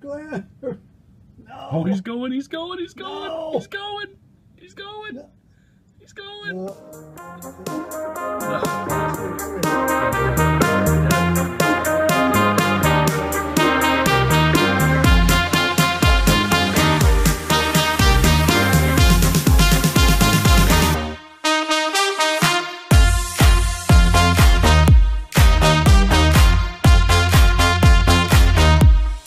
Glenn. No. Oh, he's going, he's going, he's going, No. he's going, he's going, he's going. No.